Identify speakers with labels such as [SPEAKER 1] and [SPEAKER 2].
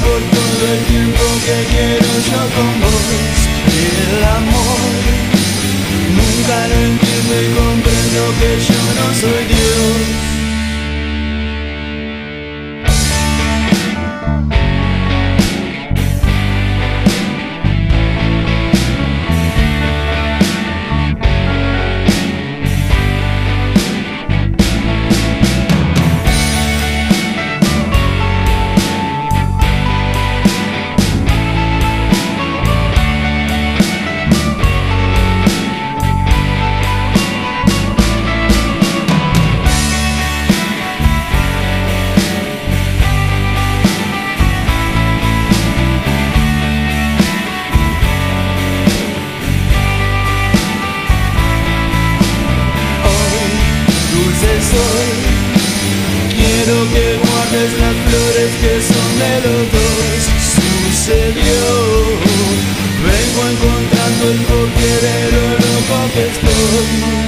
[SPEAKER 1] por todo el tiempo que quiero yo con vos. El amor nunca lo entiendo y comprendo que yo no soy Dios. Quiero que guardes las flores que son de los dos. Sucedió. Vengo encontrando el porqué de lo loco que estoy.